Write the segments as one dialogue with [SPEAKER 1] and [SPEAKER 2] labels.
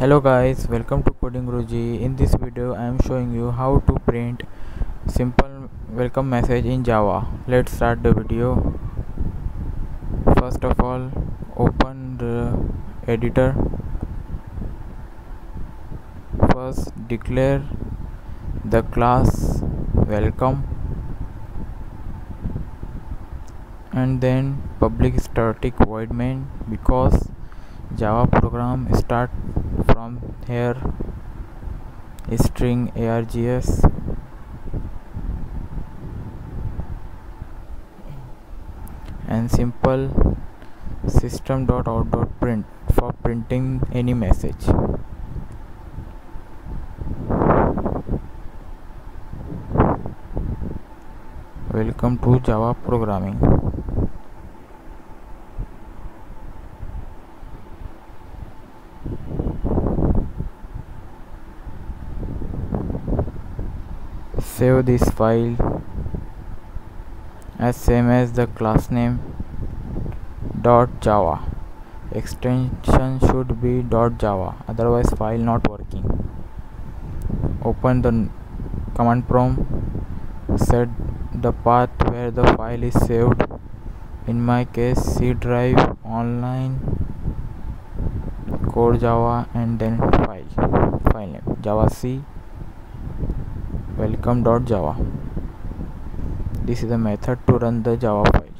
[SPEAKER 1] hello guys welcome to coding guruji in this video i am showing you how to print simple welcome message in java. Let's start the video. First of all open the editor. First declare the class welcome. And then public static void main because java program start from here. String args and simple system dot out dot print for printing any message. Welcome to java programming save this file as same as the class name dot java. Extension should be dot java otherwise file not working. Open the command prompt set the path where the file is saved. In my case c drive online code java and then file file name java c welcome.java this is the method to run the java file.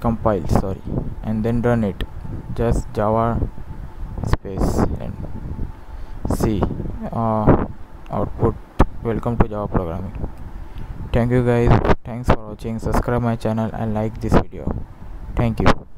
[SPEAKER 1] Compile sorry and then run it. Just java space and see uh, output. Welcome to java programming. Thank you guys. Thanks for watching. Subscribe my channel and like this video. Thank you